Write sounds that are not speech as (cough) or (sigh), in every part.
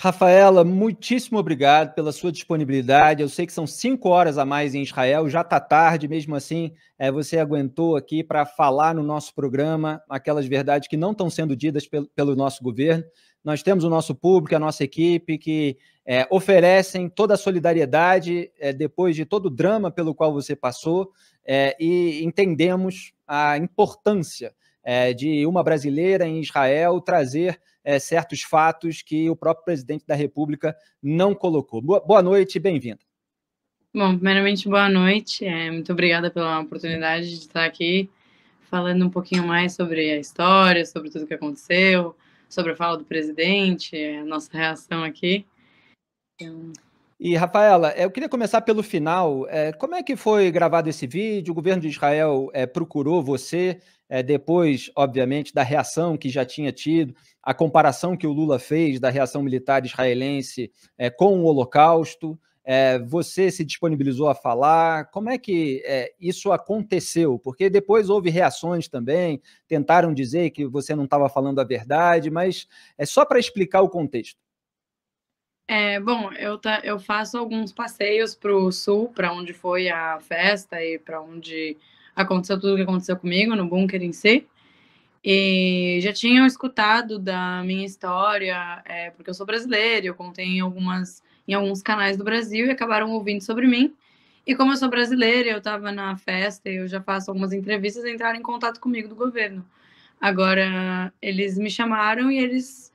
Rafaela, muitíssimo obrigado pela sua disponibilidade. Eu sei que são cinco horas a mais em Israel, já está tarde, mesmo assim, é, você aguentou aqui para falar no nosso programa aquelas verdades que não estão sendo ditas pelo, pelo, nosso governo. Nós temos o nosso público, a nossa equipe, que é, oferecem toda a solidariedade é, depois de todo o drama pelo qual você passou é, e entendemos a importância é, de uma brasileira em Israel trazer é, certos fatos que o próprio presidente da República não colocou. Boa, noite e bem-vinda. Bom, primeiramente, boa noite. É, muito obrigada pela oportunidade de estar aqui falando um pouquinho mais sobre a história, sobre tudo que aconteceu, sobre a fala do presidente, a nossa reação aqui. Então... E, Rafaela, eu queria começar pelo final. É, como é que foi gravado esse vídeo? O governo de Israel é, procurou você é, depois, obviamente, da reação que já tinha tido, a comparação que o Lula fez da reação militar israelense é, com o Holocausto. É, você se disponibilizou a falar. Como é que é, isso aconteceu? Porque depois houve reações também, tentaram dizer que você não estava falando a verdade, mas é só para explicar o contexto. É, bom, eu, tá, eu faço alguns passeios para o sul, para onde foi a festa e para onde aconteceu tudo o que aconteceu comigo no bunker em si. E já tinham escutado da minha história, é, porque eu sou brasileira, eu contei em, algumas, em alguns canais do Brasil e acabaram ouvindo sobre mim. E como eu sou brasileira, eu estava na festa, eu já faço algumas entrevistas, entraram em contato comigo do governo. Agora, eles me chamaram e eles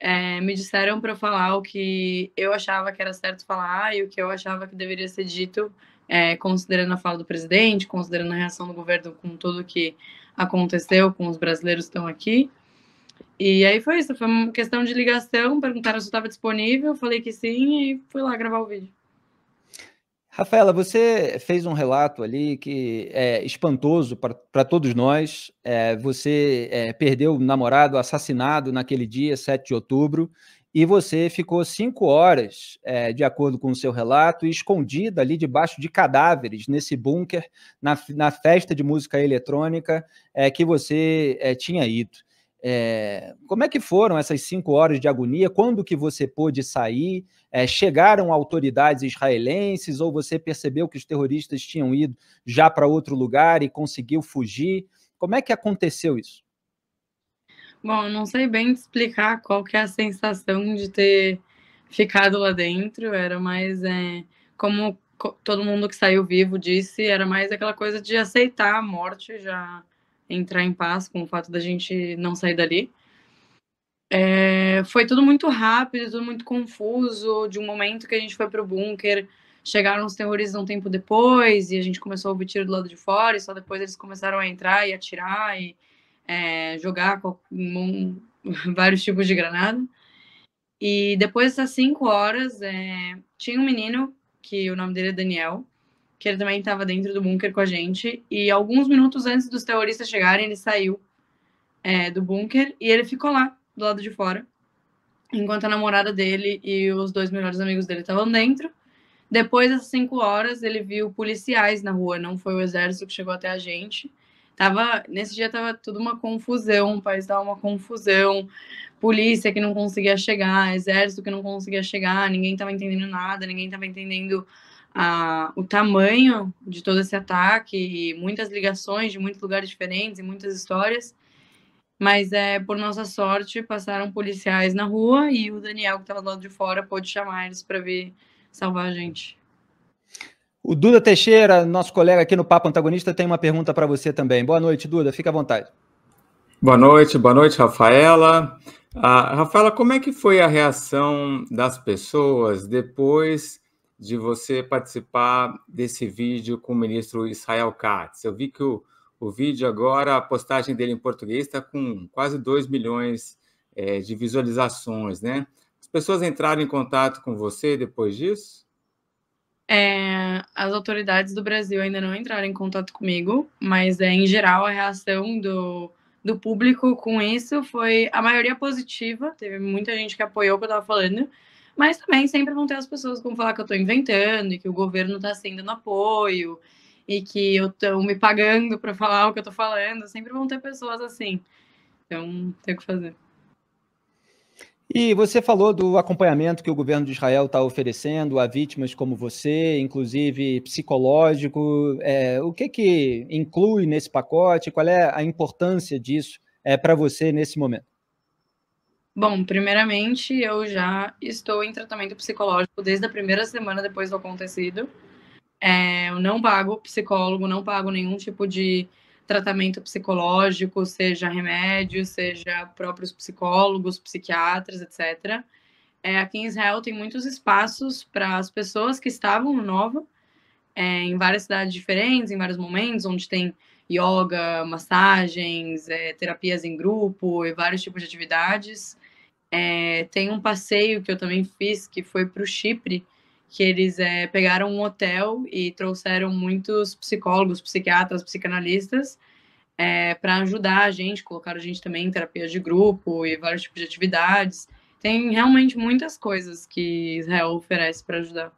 é, me disseram para eu falar o que eu achava que era certo falar e o que eu achava que deveria ser dito é, considerando a fala do presidente, considerando a reação do governo com tudo que aconteceu com os brasileiros que estão aqui. E aí foi isso, foi uma questão de ligação, perguntaram se eu estava disponível, falei que sim e fui lá gravar o vídeo. Rafaela, você fez um relato ali que é espantoso para todos nós. É, você é, perdeu o namorado assassinado naquele dia, 7 de outubro, e você ficou cinco horas, é, de acordo com o seu relato, escondida ali debaixo de cadáveres, nesse bunker, na, na festa de música eletrônica é, que você é, tinha ido. como é que foram essas cinco horas de agonia? Quando que você pôde sair? chegaram autoridades israelenses ou você percebeu que os terroristas tinham ido já para outro lugar e conseguiu fugir? Como é que aconteceu isso? Bom, não sei bem explicar qual que é a sensação de ter ficado lá dentro. Era mais é, como todo mundo que saiu vivo disse, era mais aquela coisa de aceitar a morte, já entrar em paz com o fato da gente não sair dali. É, foi tudo muito rápido, tudo muito confuso. De um momento que a gente foi para o bunker, chegaram os terroristas um tempo depois e a gente começou a ouvir tiro do lado de fora. E só depois eles começaram a entrar e atirar. E é, jogar com um, (laughs) vários tipos de granada. E depois dessas cinco horas, é, tinha um menino, que o nome dele é Daniel, que ele também estava dentro do bunker com a gente. E alguns minutos antes dos terroristas chegarem, ele saiu é, do bunker e ele ficou lá, do lado de fora, enquanto a namorada dele e os dois melhores amigos dele estavam dentro. Depois dessas cinco horas, ele viu policiais na rua, não foi o exército que chegou até a gente. Tava, nesse dia tava tudo uma confusão, o país tava uma confusão, polícia que não conseguia chegar, exército que não conseguia chegar, ninguém tava entendendo nada, ninguém tava entendendo a, o tamanho de todo esse ataque, muitas ligações de muitos lugares diferentes e muitas histórias. Mas é por nossa sorte passaram policiais na rua e o Daniel que estava do lado de fora pôde chamar eles para vir salvar a gente. O Duda Teixeira, nosso colega aqui no Papo Antagonista, tem uma pergunta para você também. Boa noite, Duda, fica à vontade. Boa noite, boa noite, Rafaela. Ah, Rafaela, como é que foi a reação das pessoas depois de você participar desse vídeo com o ministro Israel Katz? Eu vi que o, o vídeo agora, a postagem dele em português está com quase 2 milhões é, de visualizações, né? As pessoas entraram em contato com você depois disso? É, as autoridades do Brasil ainda não entraram em contato comigo, mas é, em geral a reação do, do público com isso foi a maioria positiva. Teve muita gente que apoiou o que eu estava falando, mas também sempre vão ter as pessoas que vão falar que eu estou inventando e que o governo está sendo no apoio e que eu estou me pagando para falar o que eu estou falando. Sempre vão ter pessoas assim. Então, tem o que fazer. E você falou do acompanhamento que o governo de Israel está oferecendo a vítimas como você, inclusive psicológico. É, o que, que inclui nesse pacote? Qual é a importância disso é, para você nesse momento? Bom, primeiramente, eu já estou em tratamento psicológico desde a primeira semana depois do acontecido. É, eu não pago psicólogo, não pago nenhum tipo de tratamento psicológico, seja remédio, seja próprios psicólogos, psiquiatras, etc. É, aqui em Israel tem muitos espaços para as pessoas que estavam no Nova, é, em várias cidades diferentes, em vários momentos, onde tem yoga, massagens, é, terapias em grupo e vários tipos de atividades. É, tem um passeio que eu também fiz, que foi para o Chipre, que eles é, pegaram um hotel e trouxeram muitos psicólogos, psiquiatras, psicanalistas é, para ajudar a gente, colocaram a gente também em terapias de grupo e vários tipos de atividades. Tem realmente muitas coisas que Israel oferece para ajudar.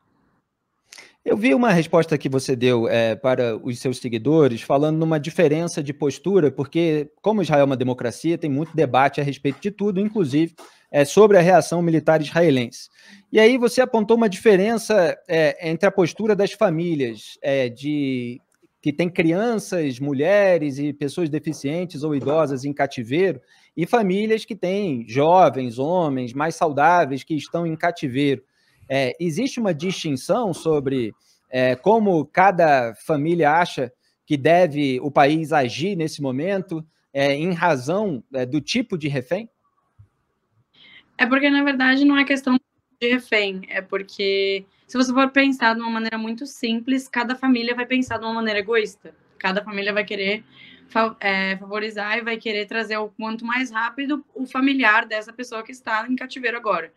Eu vi uma resposta que você deu é, para os seus seguidores, falando numa diferença de postura, porque, como Israel é uma democracia, tem muito debate a respeito de tudo, inclusive é, sobre a reação militar israelense. E aí você apontou uma diferença é, entre a postura das famílias, é, de que tem crianças, mulheres e pessoas deficientes ou idosas em cativeiro, e famílias que têm jovens, homens mais saudáveis que estão em cativeiro. É, existe uma distinção sobre é, como cada família acha que deve o país agir nesse momento, é, em razão é, do tipo de refém? É porque, na verdade, não é questão de refém, é porque se você for pensar de uma maneira muito simples, cada família vai pensar de uma maneira egoísta. Cada família vai querer é, favorizar e vai querer trazer o quanto mais rápido o familiar dessa pessoa que está em cativeiro agora.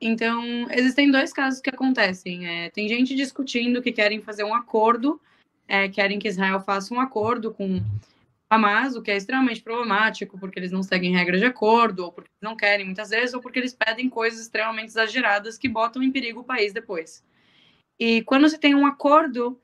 Então, existem dois casos que acontecem. É, tem gente discutindo que querem fazer um acordo, é, querem que Israel faça um acordo com Hamas, o que é extremamente problemático, porque eles não seguem regras de acordo, ou porque não querem muitas vezes, ou porque eles pedem coisas extremamente exageradas que botam em perigo o país depois. E quando se tem um acordo,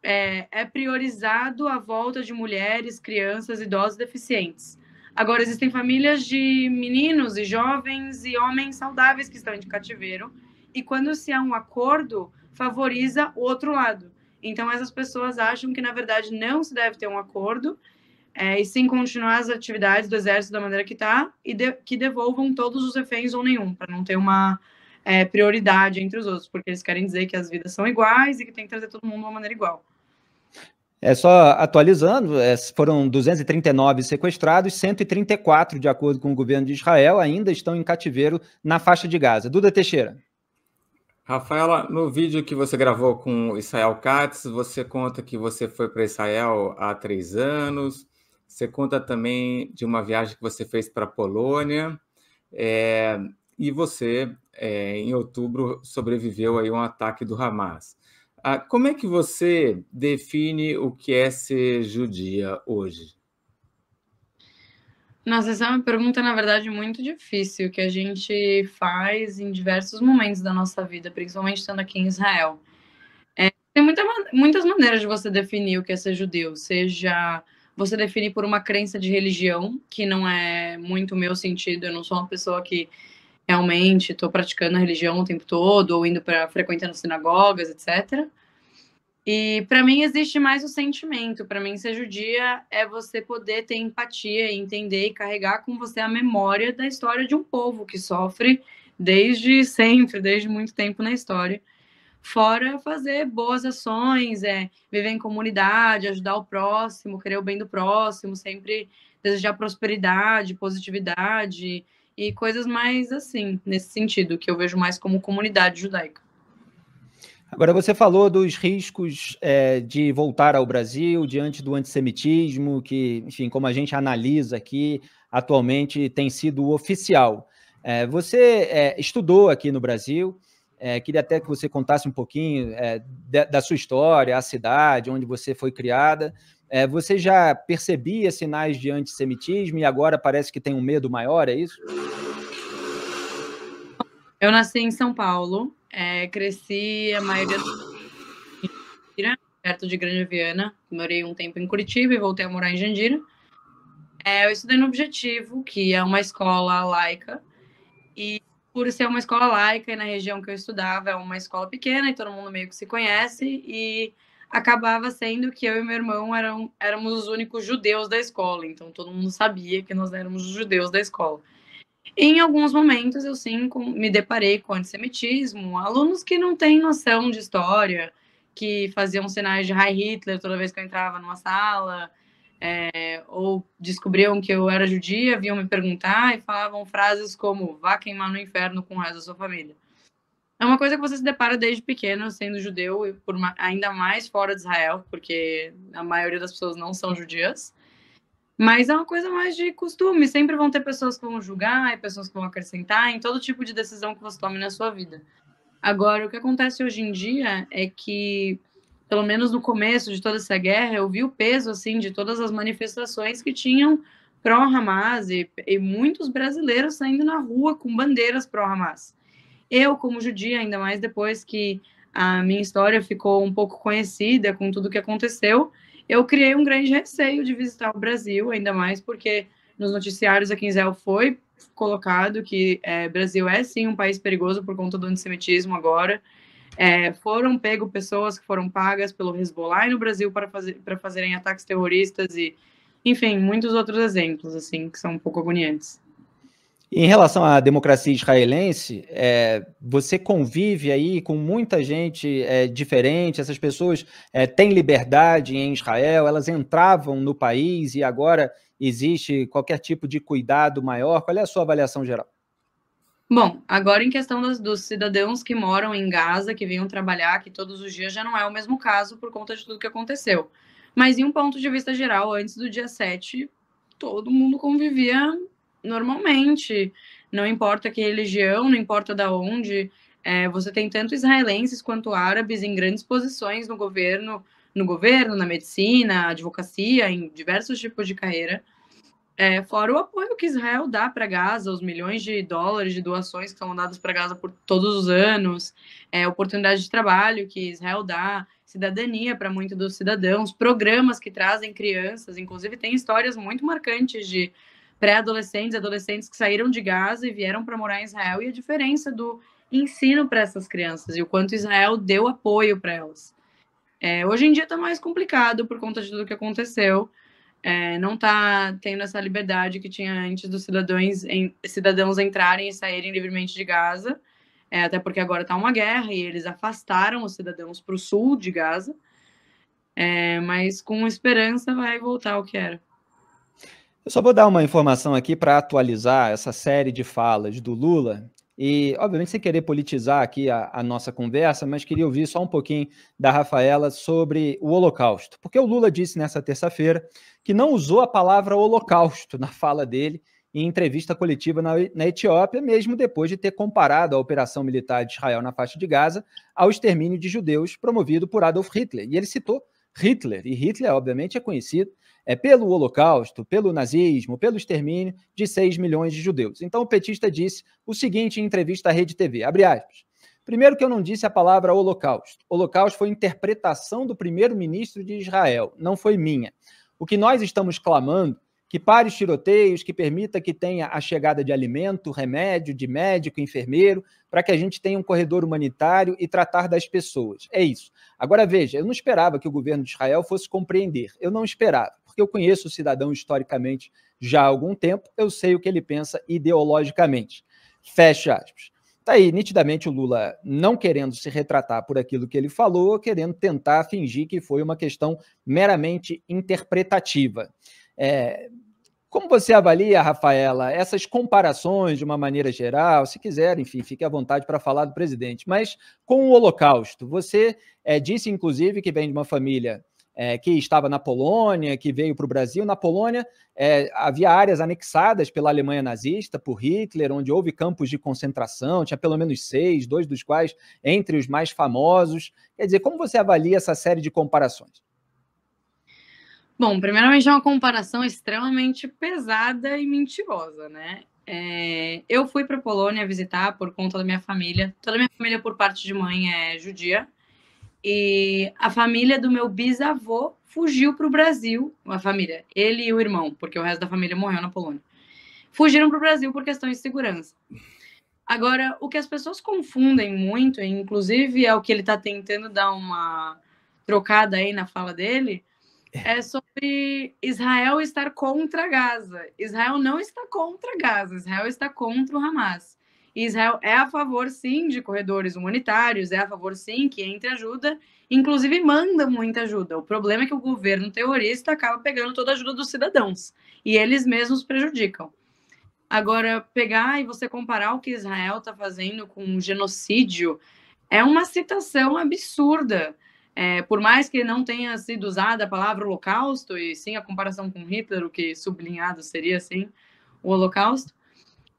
é, é priorizado a volta de mulheres, crianças, idosos deficientes. Agora, existem famílias de meninos e jovens e homens saudáveis que estão em cativeiro, e quando se há um acordo, favoriza o outro lado. Então, essas pessoas acham que, na verdade, não se deve ter um acordo, é, e sim continuar as atividades do exército da maneira que está, e de, que devolvam todos os reféns ou nenhum, para não ter uma é, prioridade entre os outros, porque eles querem dizer que as vidas são iguais e que tem que trazer todo mundo de uma maneira igual. É só atualizando, é, foram 239 sequestrados, 134, de acordo com o governo de Israel, ainda estão em cativeiro na faixa de Gaza. Duda Teixeira. Rafaela, no vídeo que você gravou com Israel Katz, você conta que você foi para Israel há três anos. Você conta também de uma viagem que você fez para a Polônia. É, e você, é, em outubro, sobreviveu aí a um ataque do Hamas. Ah, como é que você define o que é ser judia hoje? Nossa, essa é uma pergunta, na verdade, muito difícil, que a gente faz em diversos momentos da nossa vida, principalmente estando aqui em Israel. É, tem muita, muitas maneiras de você definir o que é ser judeu, seja você definir por uma crença de religião, que não é muito meu sentido, eu não sou uma pessoa que realmente estou praticando a religião o tempo todo, ou indo para frequentando sinagogas, etc. E para mim existe mais o sentimento. Para mim, ser judia é você poder ter empatia, entender e carregar com você a memória da história de um povo que sofre desde sempre, desde muito tempo na história. Fora fazer boas ações, é, viver em comunidade, ajudar o próximo, querer o bem do próximo, sempre desejar prosperidade, positividade, e coisas mais assim, nesse sentido, que eu vejo mais como comunidade judaica. Agora, você falou dos riscos é, de voltar ao Brasil diante do antissemitismo, que, enfim, como a gente analisa aqui, atualmente tem sido oficial. É, você é, estudou aqui no Brasil, é, queria até que você contasse um pouquinho é, da, da, sua história, a cidade, onde você foi criada. É, você já percebia sinais de antissemitismo e agora parece que tem um medo maior, é isso? Eu nasci em São Paulo, é, cresci a maioria perto de Grande Viana. Morei um tempo em Curitiba e voltei a morar em Jandira. É, eu estudei no Objetivo, que é uma escola laica, e por ser uma escola laica e na região que eu estudava é uma escola pequena e todo mundo meio que se conhece e acabava sendo que eu e meu irmão eram, éramos os únicos judeus da escola, então todo mundo sabia que nós éramos os judeus da escola. Em alguns momentos eu sim me deparei com antissemitismo, alunos que não têm noção de história, que faziam sinais de Heil Hitler toda vez que eu entrava numa sala, é, ou descobriam que eu era judia, vinham me perguntar e falavam frases como vá queimar no inferno com o resto da sua família. É uma coisa que você se depara desde pequeno, sendo judeu, e por ainda mais fora de Israel, porque a maioria das pessoas não são judias. Mas é uma coisa mais de costume. Sempre vão ter pessoas que vão julgar e pessoas que vão acrescentar em todo tipo de decisão que você tome na sua vida. Agora, o que acontece hoje em dia é que pelo menos no começo de toda essa guerra, eu vi o peso assim de todas as manifestações que tinham pró-Hamas e, e, muitos brasileiros saindo na rua com bandeiras pró-Hamas. Eu, como judia, ainda mais depois que a minha história ficou um pouco conhecida com tudo que aconteceu, eu criei um grande receio de visitar o Brasil, ainda mais porque nos noticiários aqui em Israel foi colocado que é, Brasil é sim um país perigoso por conta do antissemitismo agora. É, foram pego pessoas que foram pagas pelo Hezbollah no Brasil para, fazer, para fazerem ataques terroristas e, enfim, muitos outros exemplos, assim, que são um pouco agoniantes. Em relação à democracia israelense, é, você convive aí com muita gente é, diferente, essas pessoas é, têm liberdade em Israel, elas entravam no país e agora existe qualquer tipo de cuidado maior. Qual é a sua avaliação geral? Bom, agora em questão dos, dos, cidadãos que moram em Gaza, que vinham trabalhar aqui todos os dias, já não é o mesmo caso por conta de tudo que aconteceu. Mas em um ponto de vista geral, antes do dia 7, todo mundo convivia normalmente. Não importa que religião, não importa da onde. É, você tem tanto israelenses quanto árabes em grandes posições no governo, no governo, na medicina, advocacia, em diversos tipos de carreira. É, fora o apoio que Israel dá para Gaza, os milhões de dólares de doações que são dadas para Gaza por todos os anos, é, oportunidade de trabalho que Israel dá, cidadania para muitos dos cidadãos, programas que trazem crianças, inclusive tem histórias muito marcantes de pré-adolescentes, adolescentes que saíram de Gaza e vieram para morar em Israel e a diferença do ensino para essas crianças e o quanto Israel deu apoio para elas. É, hoje em dia está mais complicado por conta de tudo que aconteceu, é, não está tendo essa liberdade que tinha antes dos cidadãos, em, cidadãos entrarem e saírem livremente de Gaza, é, até porque agora está uma guerra e eles afastaram os cidadãos para o sul de Gaza, é, mas com esperança vai voltar ao que era. Eu só vou dar uma informação aqui para atualizar essa série de falas do Lula e, obviamente, sem querer politizar aqui a, a, nossa conversa, mas queria ouvir só um pouquinho da Rafaela sobre o Holocausto. Porque o Lula disse nessa terça-feira que não usou a palavra Holocausto na fala dele em entrevista coletiva na, na Etiópia, mesmo depois de ter comparado a operação militar de Israel na faixa de Gaza ao extermínio de judeus promovido por Adolf Hitler. E ele citou Hitler, e Hitler, obviamente, é conhecido é, pelo Holocausto, pelo nazismo, pelo extermínio de 6 milhões de judeus. Então o petista disse o seguinte em entrevista à Rede TV, abre aspas, Primeiro que eu não disse a palavra holocausto. Holocausto foi interpretação do primeiro-ministro de Israel, não foi minha. O que nós estamos clamando que pare os tiroteios, que permita que tenha a chegada de alimento, remédio, de médico, enfermeiro, para que a gente tenha um corredor humanitário e tratar das pessoas. É isso. Agora veja, eu não esperava que o governo de Israel fosse compreender. Eu não esperava porque eu conheço o cidadão historicamente já há algum tempo, eu sei o que ele pensa ideologicamente. Fecha aspas. Está aí, nitidamente, o Lula não querendo se retratar por aquilo que ele falou, querendo tentar fingir que foi uma questão meramente interpretativa. É, como você avalia, Rafaela, essas comparações de uma maneira geral? Se quiser, enfim, fique à vontade para falar do presidente, mas com o Holocausto, você é, disse, inclusive, que vem de uma família é, que estava na Polônia, que veio para o Brasil. Na Polônia é, havia áreas anexadas pela Alemanha nazista, por Hitler, onde houve campos de concentração, tinha pelo menos seis, dois dos quais entre os mais famosos. Quer dizer, como você avalia essa série de comparações? Bom, primeiramente é uma comparação extremamente pesada e mentirosa, né? É, eu fui para a Polônia visitar por conta da minha família. Toda a minha família, por parte de mãe, é judia. E a família do meu bisavô fugiu para o Brasil, a família, ele e o irmão, porque o resto da família morreu na Polônia. Fugiram para o Brasil por questões de segurança. Agora, o que as pessoas confundem muito, inclusive é o que ele está tentando dar uma trocada aí na fala dele, é sobre Israel estar contra Gaza. Israel não está contra Gaza, Israel está contra o Hamas. Israel é a favor, sim, de corredores humanitários, é a favor, sim, que entre ajuda, inclusive manda muita ajuda. O problema é que o governo terrorista acaba pegando toda a ajuda dos cidadãos e eles mesmos prejudicam. Agora, pegar e você comparar o que Israel está fazendo com um genocídio é uma citação absurda. É, por mais que não tenha sido usada a palavra holocausto, e sim a comparação com Hitler, o que sublinhado seria assim, o holocausto,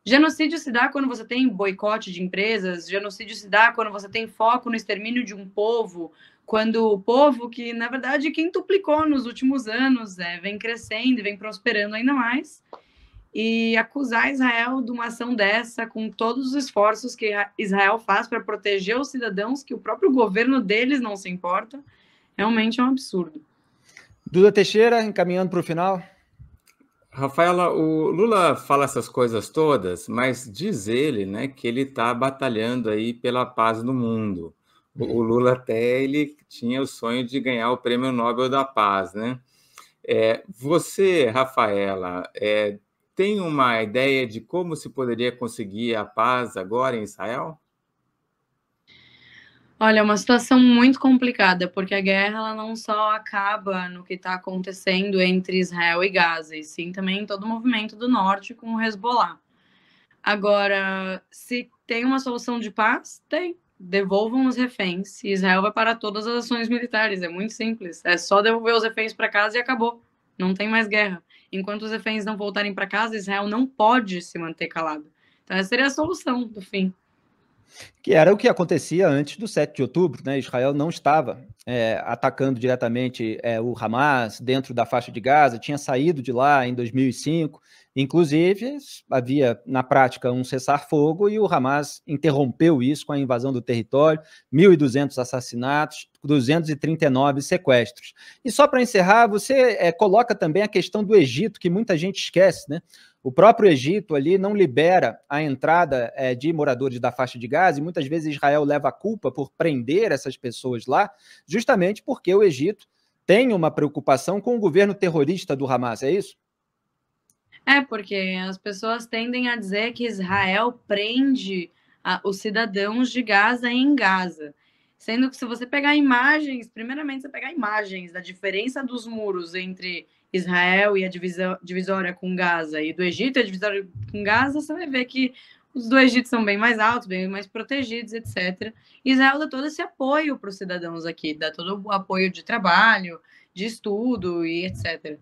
Genocídio se dá quando você tem boicote de empresas, genocídio se dá quando você tem foco no extermínio de um povo, quando o povo, que na verdade quintuplicou nos últimos anos, é, vem crescendo e vem prosperando ainda mais, e acusar Israel de uma ação dessa, com todos os esforços que Israel faz para proteger os cidadãos, que o próprio governo deles não se importa, realmente é um absurdo. Duda Teixeira, encaminhando para o final. Rafaela, o Lula fala essas coisas todas, mas diz ele, né, que ele está batalhando aí pela paz no mundo. O, o, Lula até ele tinha o sonho de ganhar o Prêmio Nobel da Paz, né? É, você, Rafaela, é, tem uma ideia de como se poderia conseguir a paz agora em Israel? Olha, é uma situação muito complicada, porque a guerra ela não só acaba no que está acontecendo entre Israel e Gaza, e sim também todo o movimento do norte com o Hezbollah. Agora, se tem uma solução de paz, tem. Devolvam os reféns Israel vai parar todas as ações militares. É muito simples. É só devolver os reféns para casa e acabou. Não tem mais guerra. Enquanto os reféns não voltarem para casa, Israel não pode se manter calado. Então, essa seria a solução do fim que era o que acontecia antes do 7 de outubro. Né? Israel não estava é, atacando diretamente é, o Hamas dentro da faixa de Gaza, tinha saído de lá em 2005. Inclusive, havia na prática um cessar-fogo e o Hamas interrompeu isso com a invasão do território, 1.200 assassinatos, 239 sequestros. E só para encerrar, você é, coloca também a questão do Egito, que muita gente esquece, né? O próprio Egito ali não libera a entrada é, de moradores da faixa de Gaza e muitas vezes Israel leva a culpa por prender essas pessoas lá, justamente porque o Egito tem uma preocupação com o governo terrorista do Hamas, é isso? É, porque as pessoas tendem a dizer que Israel prende a, os cidadãos de Gaza em Gaza. Sendo que se você pegar imagens, primeiramente você pegar imagens da diferença dos muros entre Israel e a divisória com Gaza, e do Egito a divisória com Gaza, você vai ver que os do Egito são bem mais altos, bem mais protegidos, etc. Israel dá todo esse apoio para os cidadãos aqui, dá todo o apoio de trabalho, de estudo e etc.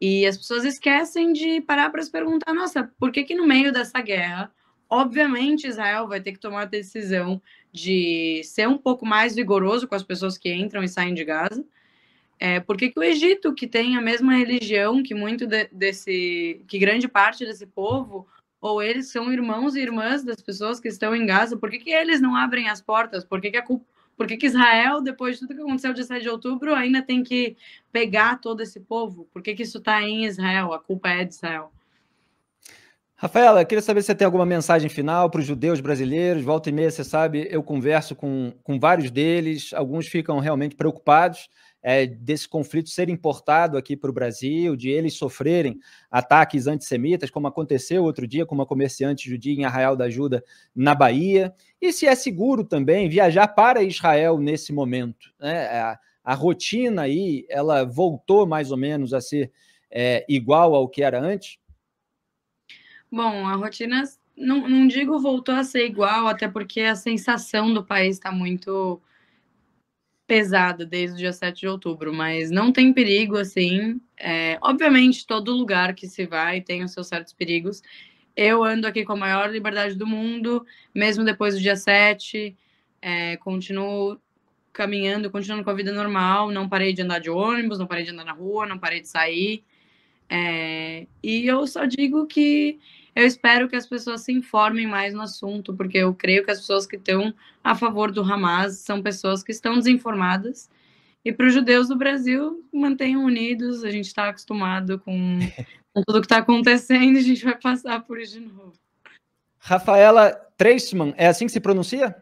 E as pessoas esquecem de parar para se perguntar: nossa, por que, que no meio dessa guerra, obviamente Israel vai ter que tomar a decisão de ser um pouco mais vigoroso com as pessoas que entram e saem de Gaza? É, por que, o Egito, que tem a mesma religião que muito de, desse, que grande parte desse povo, ou eles são irmãos e irmãs das pessoas que estão em Gaza, por que, que eles não abrem as portas? Por que, que, a, por que, que Israel, depois de tudo que aconteceu de 7 de outubro, ainda tem que pegar todo esse povo? Por que, que isso está em Israel? A culpa é de Israel. Rafaela, queria saber se você tem alguma mensagem final para os judeus brasileiros. Volta e meia, você sabe, eu converso com, com vários deles, alguns ficam realmente preocupados é, desse conflito ser importado aqui para o Brasil, de eles sofrerem ataques antissemitas, como aconteceu outro dia com uma comerciante judia em Arraial da Ajuda, na Bahia, e se é seguro também viajar para Israel nesse momento. Né? A, a rotina aí, ela voltou mais ou menos a ser é, igual ao que era antes? Bom, a rotina, não, não digo voltou a ser igual, até porque a sensação do país está muito pesada desde o dia 7 de outubro, mas não tem perigo assim. É, obviamente, todo lugar que se vai tem os seus certos perigos. Eu ando aqui com a maior liberdade do mundo, mesmo depois do dia 7, é, continuo caminhando, continuando com a vida normal, não parei de andar de ônibus, não parei de andar na rua, não parei de sair. É, e eu só digo que eu espero que as pessoas se informem mais no assunto, porque eu creio que as pessoas que estão a favor do Hamas são pessoas que estão desinformadas. E para os judeus do Brasil, mantenham unidos, a gente está acostumado com, (laughs) com tudo que está acontecendo a gente vai passar por isso de novo. Rafaela Treisman, é assim que se pronuncia?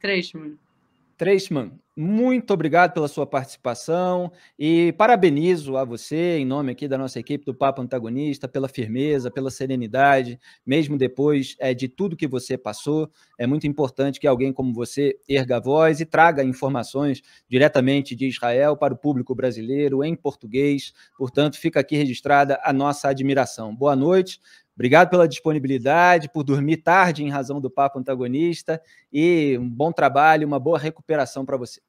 Treisman. Treisman, muito obrigado pela sua participação e parabenizo a você, em nome aqui da nossa equipe do Papo Antagonista, pela firmeza, pela serenidade, mesmo depois é, de tudo que você passou. É muito importante que alguém como você erga a voz e traga informações diretamente de Israel para o público brasileiro em português. Portanto, fica aqui registrada a nossa admiração. Boa noite. Obrigado pela disponibilidade, por dormir tarde em razão do papo antagonista e um bom trabalho, uma boa recuperação para você.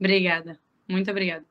Obrigada. Muito obrigada.